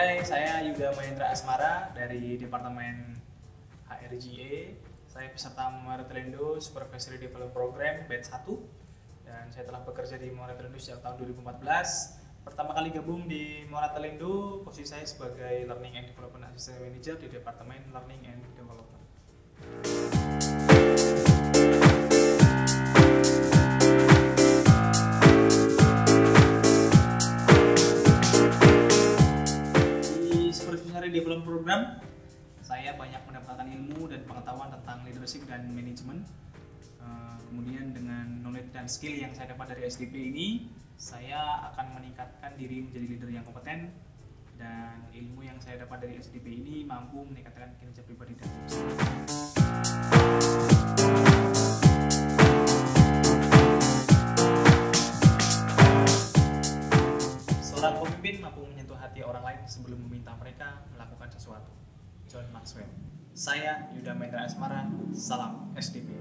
Hai, saya Yuda Mahendra Asmara dari Departemen HRGA. Saya peserta Moratelindo Supervisory Development Program batch 1 dan saya telah bekerja di Moratelindo sejak tahun 2014. Pertama kali gabung di Moratelindo, posisi saya sebagai Learning and Development Assistant Manager di Departemen Learning and Development. Supervisory Development Program, saya banyak mendapatkan ilmu dan pengetahuan tentang leadership dan manajemen. Eh, Kemudian dengan knowledge dan skill yang saya dapat dari SDP ini, saya akan meningkatkan diri menjadi leader yang kompeten dan ilmu yang saya dapat dari SDP ini mampu meningkatkan kinerja pribadi dan. Seorang pemimpin mampu hati orang lain sebelum meminta mereka melakukan sesuatu. John Maxwell. Saya Yuda Mendra Asmara, salam SDP.